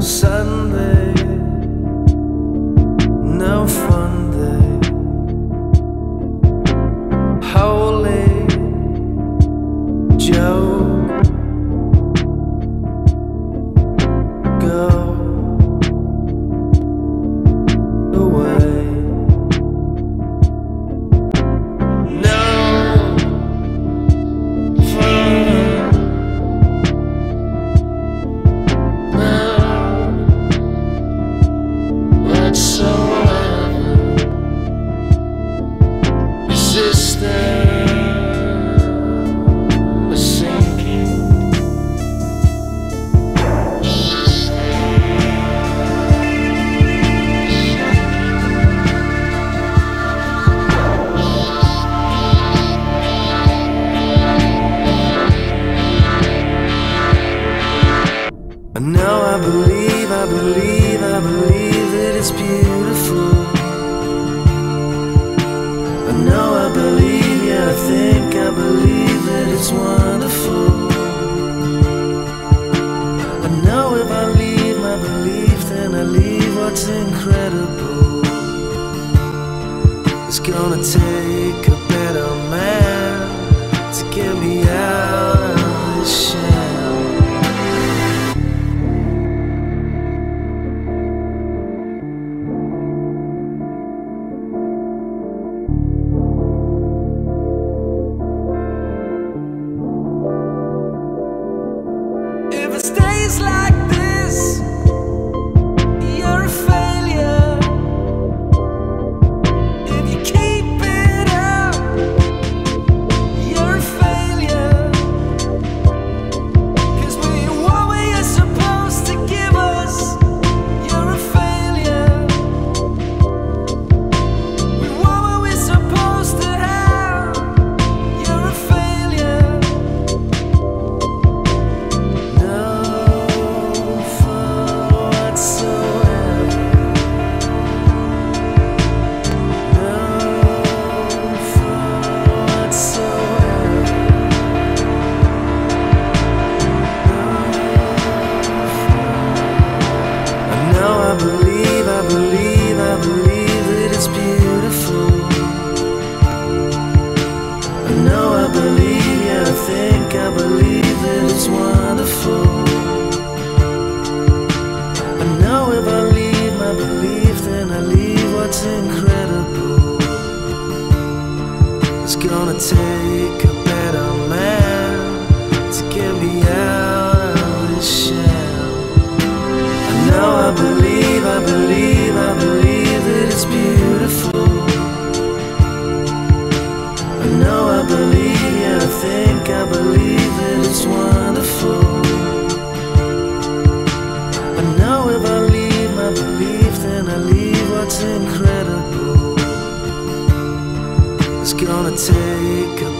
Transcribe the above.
Sunday, no fun day. Holy joke, I know I believe, I believe, I believe that it's beautiful. I know I believe, yeah, I think I believe that it's wonderful. I know if I leave my belief, then I leave what's incredible. It's gonna take a better man to get me out incredible. It's gonna take a better man to get me out of this shell. I know I believe, I believe gonna take a